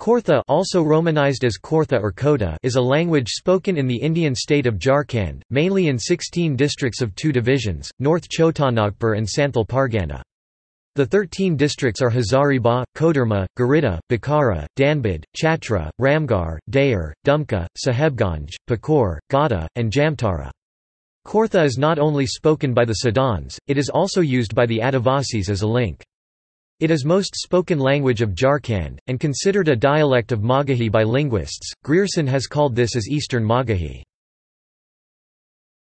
Khortha also romanized as Kortha or Khotta is a language spoken in the Indian state of Jharkhand, mainly in 16 districts of two divisions, North Chotanagpur and Santhal Pargana. The 13 districts are Hazaribagh, Koderma, Giridih, Bokaro, Dhanbad, Chatra, Ramgarh, Deoghar, Dumka, Sahebganj, Pakur, Godda, and Jamtara. Khortha is not only spoken by the Sadaans, it is also used by the Adivasis as a link. It is most spoken language of Jharkhand, and considered a dialect of Magahi by linguists. Grierson has called this as Eastern Magahi.